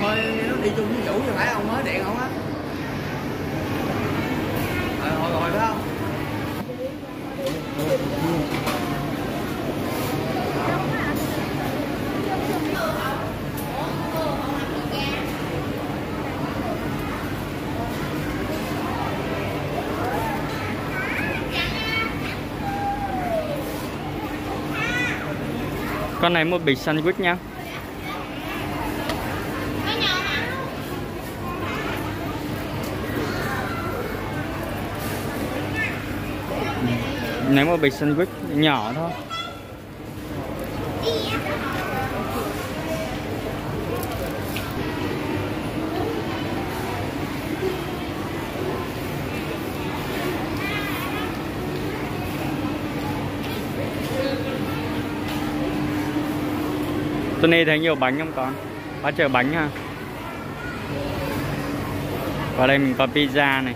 không nó đi chung với chủ thì phải không? Mới điện không á. Ờ hồi rồi phải không? Con này mua bịch sandwich nha Nếu một bịch sandwich nhỏ thôi. Tony thấy nhiều bánh không con? bắt chờ bánh ha. Và đây mình có pizza này.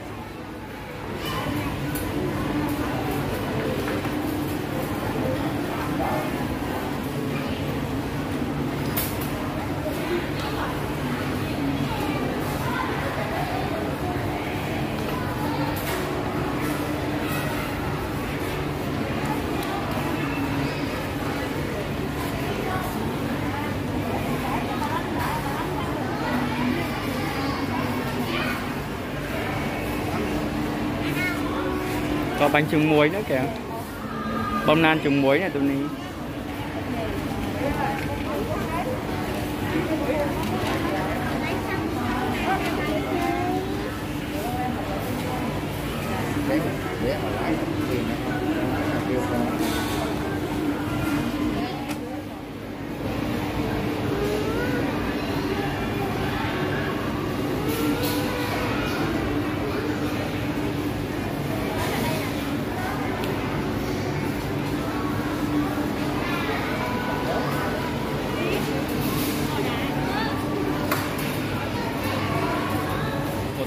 Có bánh trứng muối nữa kìa. Bông lan trứng muối này tụi để để hồi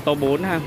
tô 4 ha.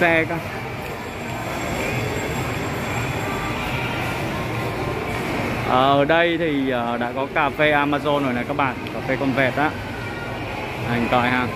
xe cơ ở ờ, đây thì ờ, đã có cà phê Amazon rồi này các bạn, cà phê con vẹt á. Anh coi ha.